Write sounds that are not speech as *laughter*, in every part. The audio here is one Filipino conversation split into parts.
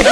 Hi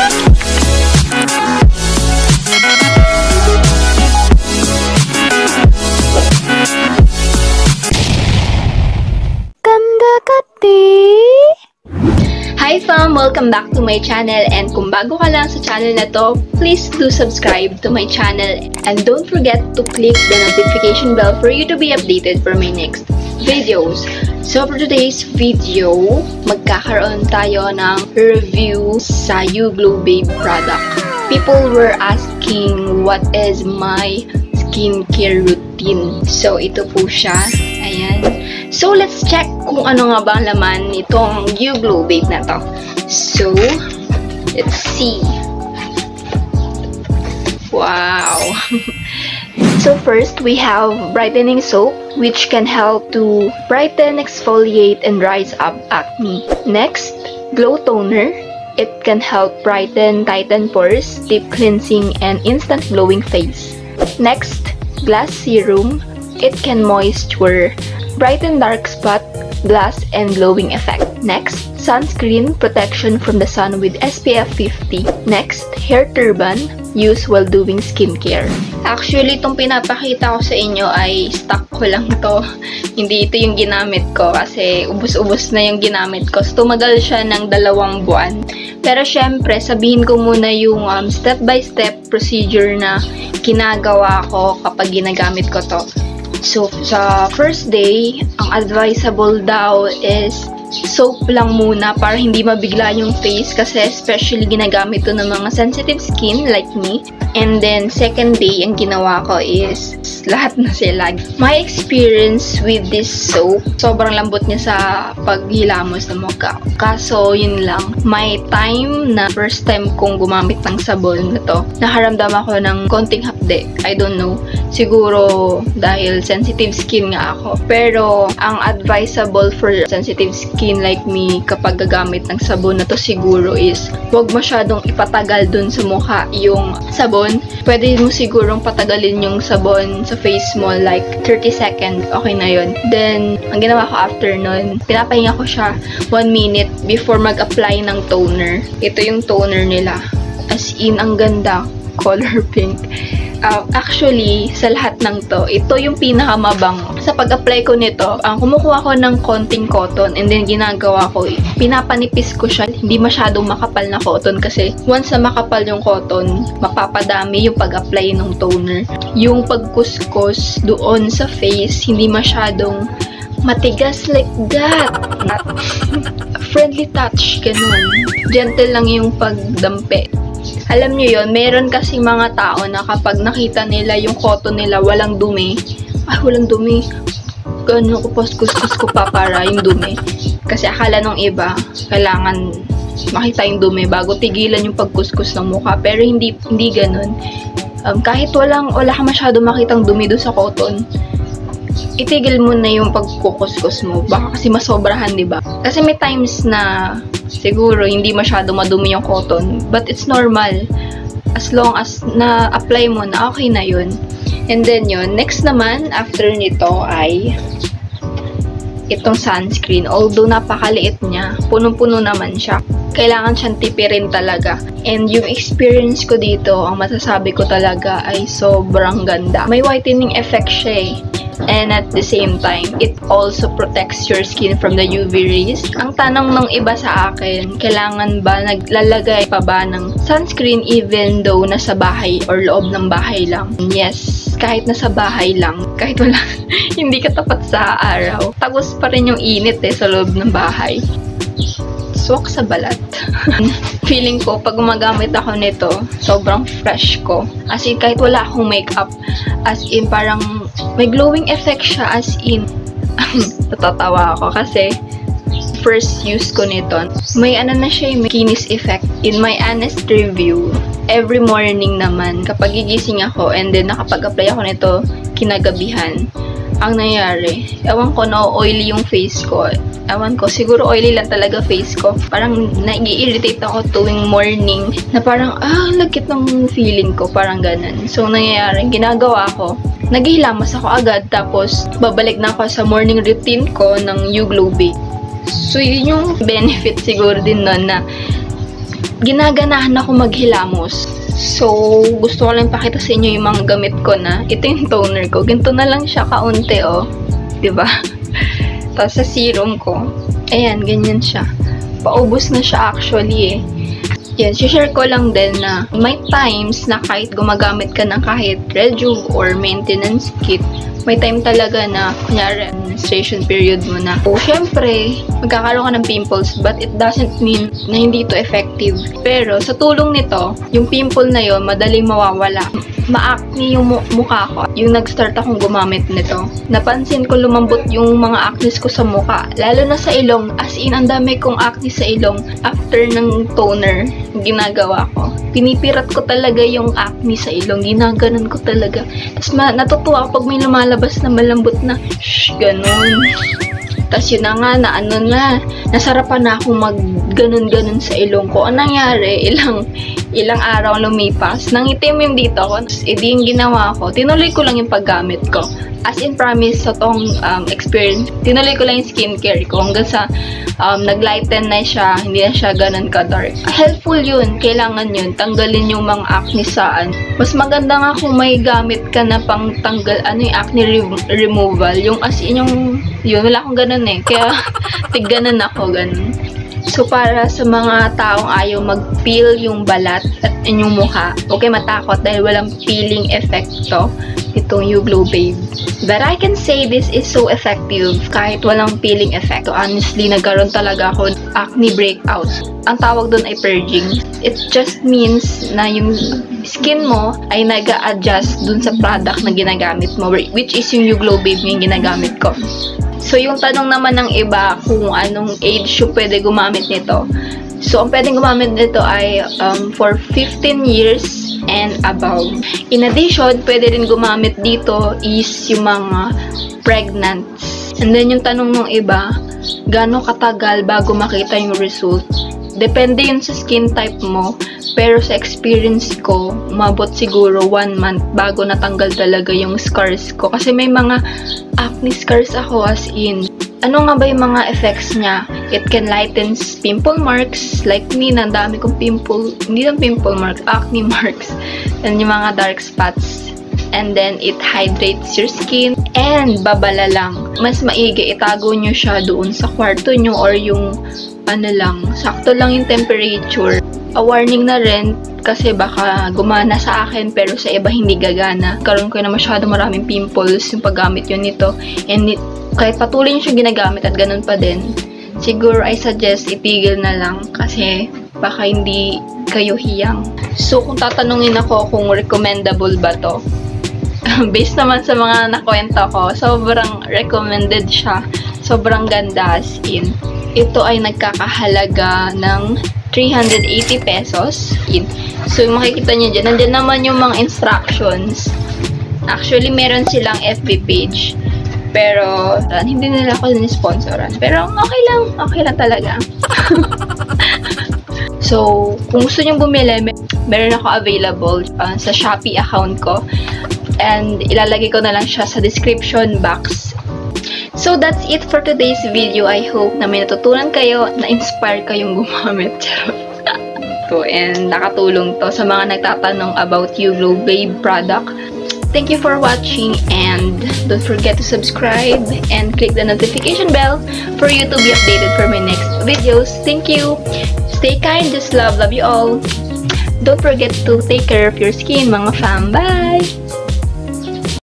fam! Welcome back to my channel. And kung bago ka lang sa channel na to, please do subscribe to my channel. And don't forget to click the notification bell for you to be updated for my next videos. So for today's video, magkakaroon tayo ng review sa You Glow Babe product. People were asking what is my skincare routine. So ito po siya. Ayan. So, let's check kung ano nga ba ang laman nitong You Glow Babe na to. So, let's see. Wow! *laughs* so, first, we have brightening soap, which can help to brighten, exfoliate, and rise up acne. Next, glow toner. It can help brighten, tighten pores, deep cleansing, and instant glowing face. Next, glass serum. It can moisture, brighten dark spot, glass, and glowing effect. Next, sunscreen protection from the sun with SPF 50. Next, hair turban, use while doing skincare. Actually, itong pinapakita ko sa inyo ay stock ko lang to. *laughs* Hindi ito yung ginamit ko kasi ubus-ubus na yung ginamit ko. So, tumagal siya ng dalawang buwan. Pero syempre, sabihin ko muna yung um, step-by-step procedure na ginagawa ko kapag ginagamit ko to. So, sa first day, ang advisable daw is soap lang muna para hindi mabigla yung face kasi especially ginagamit to ng mga sensitive skin like me. And then, second day, ang ginawa ko is lahat na sila. My experience with this soap, sobrang lambot niya sa paghilamos ng mukha. Kaso, yun lang. May time na first time kong gumamit ng sabon na to, nakaramdam ako ng konting hapde. I don't know. Siguro dahil sensitive skin nga ako. Pero, ang advisable for sensitive skin like me kapag gagamit ng sabon na to siguro is huwag masyadong ipatagal dun sa mukha yung sabon. Pwede mo sigurong patagalin yung sabon sa face mo like 30 seconds. Okay na yun. Then, ang ginawa ko after nun, pinapahinga ko siya 1 minute before mag-apply ng toner. Ito yung toner nila. As in, ang ganda. Color *laughs* pink. Uh, actually, sa lahat ng to, ito yung pinakamabango. Sa pag-apply ko nito, uh, kumukuha ko ng konting cotton and then ginagawa ko, pinapanipis ko siya, hindi masyadong makapal na cotton kasi once na makapal yung cotton, mapapadami yung pag-apply ng toner. Yung pagkuskus doon sa face, hindi masyadong matigas like that. Not *laughs* friendly touch, ganun. Gentle lang yung pagdampi. Alam nyo yon meron kasi mga tao na kapag nakita nila yung cotton nila walang dumi, ay walang dumi, gano'n ko kuskus ko pa para yung dumi. Kasi akala nung iba, kailangan makita yung dumi bago tigilan yung pagkuskus ng mukha. Pero hindi, hindi ganun. Um, kahit walang, wala ka masyado makitang dumi doon sa cotton, itigil mo na yung pagkukuskus mo. Baka kasi masobrahan, di ba? Kasi may times na siguro hindi masyado madumi yung cotton. But it's normal. As long as na-apply mo na, okay na yun. And then yun, next naman, after nito ay itong sunscreen. Although napakaliit niya, punong-puno naman siya. Kailangan siyang tipirin talaga. And yung experience ko dito, ang masasabi ko talaga ay sobrang ganda. May whitening effect siya eh and at the same time, it also protects your skin from the UV rays. Ang tanong ng iba sa akin, kailangan ba naglalagay pa ba ng sunscreen even though nasa bahay or loob ng bahay lang? Yes, kahit nasa bahay lang, kahit wala, *laughs* hindi ka tapat sa araw, tagos pa rin yung init eh sa loob ng bahay swak sa balat. *laughs* Feeling ko, pag gumagamit ako nito, sobrang fresh ko. As in, kahit wala akong makeup, as in, parang may glowing effect siya, as in, *laughs* natatawa ako kasi, first use ko nito, may ano na siya, may kinis effect. In my honest review, every morning naman, kapag gigising ako, and then nakapag-apply ako nito, kinagabihan, ang nangyari, ewan ko na oily yung face ko. Ewan ko, siguro oily lang talaga face ko. Parang nai-irritate ako tuwing morning na parang, ah, lagkit ng feeling ko, parang ganun. So, nangyayari, ginagawa ko, naghihilamas ako agad, tapos babalik na ako sa morning routine ko ng Bake. So, yun yung *laughs* benefit siguro din nun na ginaganahan ako maghilamos. So, gusto ko lang pakita sa inyo yung mga gamit ko na. Ito yung toner ko. Ganito na lang siya kaunti, oh. ba? *laughs* Tapos sa serum ko, ayan, ganyan siya. Paubos na siya actually eh. Yan, share ko lang din na may times na kahit gumagamit ka ng kahit rejuve or maintenance kit, may time talaga na, kunyari, menstruation period mo na. O, syempre, magkakaroon ka ng pimples, but it doesn't mean na hindi ito effective. Pero, sa tulong nito, yung pimple na yon madaling mawawala. Ma-acne yung mu- mukha ko. Yung nag-start akong gumamit nito. Napansin ko lumambot yung mga acne ko sa mukha. Lalo na sa ilong. As in, ang dami kong acne sa ilong after ng toner ginagawa ko. Pinipirat ko talaga yung acne sa ilong. Ginaganon ko talaga. Tapos ma- natutuwa ako pag may lumalabas na malambot na, shh, ganun. Tapos yun na nga, na ano na, nasarapan na akong mag ganun-ganun sa ilong ko. Anong nangyari? Ilang, ilang araw lumipas. Nangitim yung dito ko. Tapos, edi yung ginawa ko. Tinuloy ko lang yung paggamit ko. As in promise sa tong um, experience, tinuloy ko lang yung skincare ko hanggang sa um, naglighten na siya, hindi na siya ganun ka-dark. Helpful yun, kailangan yun, tanggalin yung mga acne saan. Mas maganda nga kung may gamit ka na pang tanggal, ano yung acne re- removal, yung as in yung, yun, wala akong ganun eh, kaya *laughs* tigganan ako ganun. So, para sa mga taong ayaw mag-peel yung balat at inyong mukha, okay matakot dahil walang peeling effect to itong Glow Babe. But I can say this is so effective kahit walang peeling effect. So, honestly, nagkaroon talaga ako acne breakouts. Ang tawag doon ay purging. It just means na yung skin mo ay nag adjust dun sa product na ginagamit mo, which is yung Glow Babe yung ginagamit ko. So, yung tanong naman ng iba kung anong age yung pwede gumamit nito. So, ang pwedeng gumamit nito ay um, for 15 years and above. In addition, pwede rin gumamit dito is yung mga pregnants. And then, yung tanong ng iba, gaano katagal bago makita yung result? Depende yun sa skin type mo. Pero sa experience ko, umabot siguro one month bago natanggal talaga yung scars ko. Kasi may mga acne scars ako as in. Ano nga ba yung mga effects niya? It can lighten pimple marks. Like me, na dami kong pimple, hindi lang pimple marks, acne *laughs* marks. And yung mga dark spots. And then, it hydrates your skin. And, babala lang. Mas maigi, itago nyo siya doon sa kwarto nyo or yung ano lang, sakto lang yung temperature. A warning na rin kasi baka gumana sa akin pero sa iba hindi gagana. Karoon ko na masyado maraming pimples yung paggamit yun nito. And it, kahit patuloy nyo siya ginagamit at ganun pa din, siguro I suggest itigil na lang kasi baka hindi kayo hiyang. So kung tatanungin ako kung recommendable ba to, *laughs* based naman sa mga nakwento ko, sobrang recommended siya. Sobrang ganda as in. Ito ay nagkakahalaga ng 380 pesos. Yun. So, yung makikita nyo dyan, nandyan naman yung mga instructions. Actually, meron silang FB page. Pero, hindi nila ako ni-sponsoran. Pero, okay lang. Okay lang talaga. *laughs* so, kung gusto nyo bumili, meron ako available uh, sa Shopee account ko. And, ilalagay ko na lang siya sa description box. So, that's it for today's video. I hope na may natutunan kayo, na-inspire kayong gumamit. *laughs* to and nakatulong to sa mga nagtatanong about you Glow Babe product. Thank you for watching and don't forget to subscribe and click the notification bell for you to be updated for my next videos. Thank you. Stay kind, just love, love you all. Don't forget to take care of your skin, mga fam. Bye!